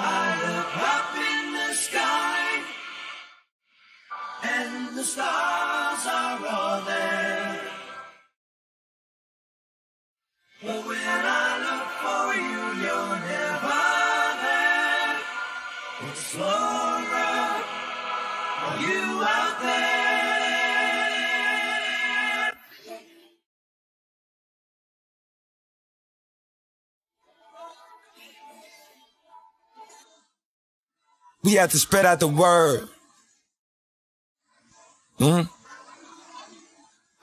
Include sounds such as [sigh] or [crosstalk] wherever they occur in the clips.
I look up in the sky, and the stars are all there. But when I look for you, you're never there. It's are you out there? We have to spread out the word. Hmm?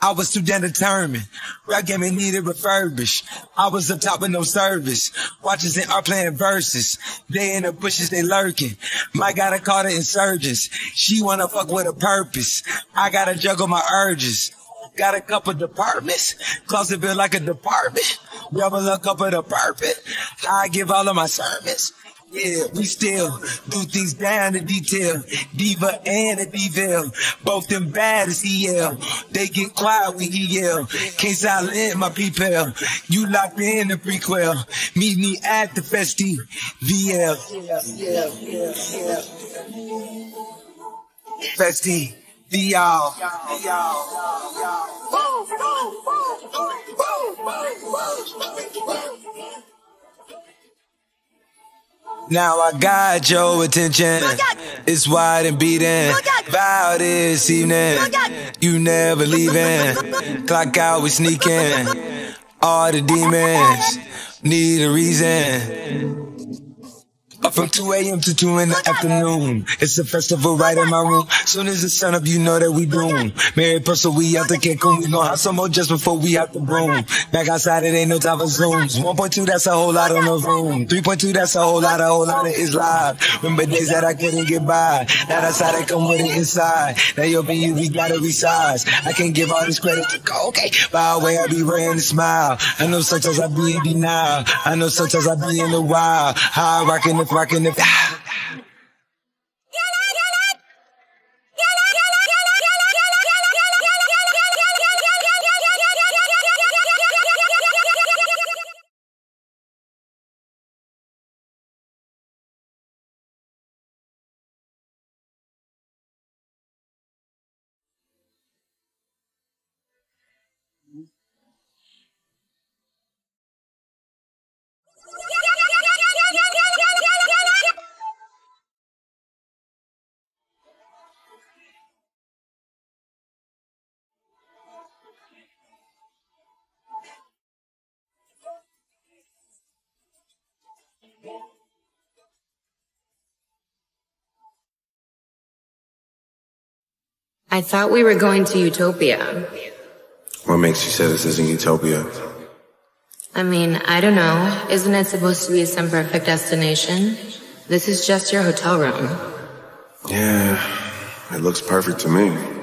I was too damn determined. Rap game needed refurbished. I was up top with no service. Watches in art playing verses. They in the bushes, they lurking. My gotta call the insurgents. She wanna fuck with a purpose. I gotta juggle my urges. Got a couple departments. Closet built like a department. Double a couple purpose. I give all of my sermons. Yeah, we still do things down to detail. Diva and a devil, both them bad as he yell. They get quiet when he yell. Can't silent my people. You locked in the prequel. Meet me at the festive. VL. Festive. VL. Now I got your attention. It's wide and beating. Vow this evening. You never leaving. Clock out, we sneaking. All the demons need a reason. Up from 2 a.m. to 2 in the afternoon. It's a festival right in my room. Soon as the sun up, you know that we doomed. Mary Purcell, we out to Cancun. We gon' have some more just before we out the broom. Back outside, it ain't no time for zooms. 1.2, that's a whole lot on the room. 3.2, that's a whole lot, a whole lot of is live. Remember days that I couldn't get by. Now that's how they come with it inside. Now your opinion, we gotta resize. I can't give all this credit to go, okay. By the way, I be wearing a smile. I know sometimes I be in denial. I know sometimes I be in the wild. High rockin' the rockin' the. [sighs] I thought we were going to Utopia. What makes you say this isn't Utopia? I mean, I don't know. Isn't it supposed to be some perfect destination? This is just your hotel room. Yeah, it looks perfect to me.